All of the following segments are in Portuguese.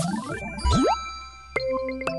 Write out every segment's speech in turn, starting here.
Thank you.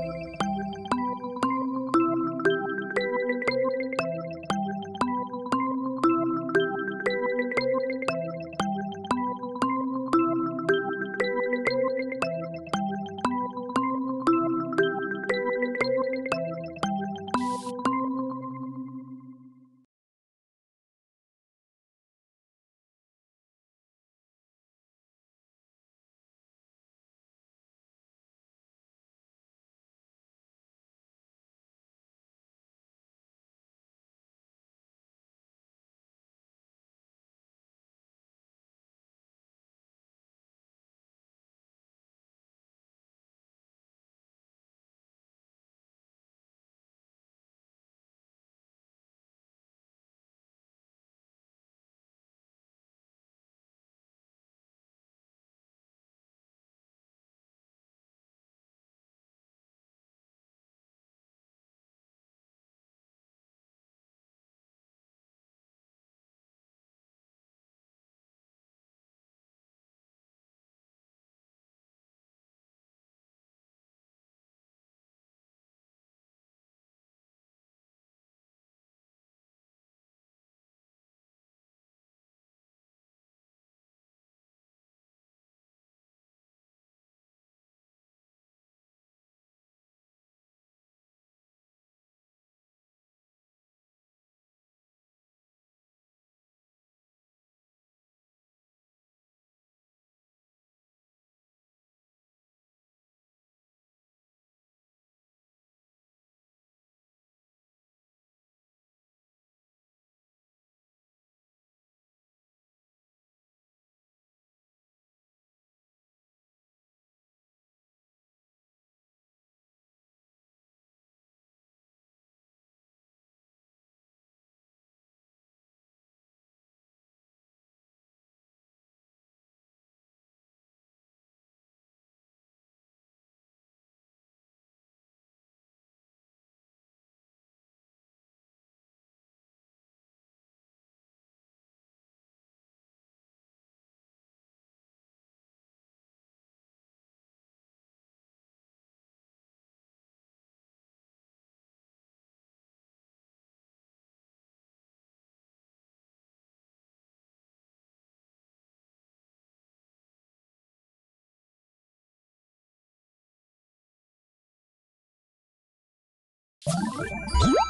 Música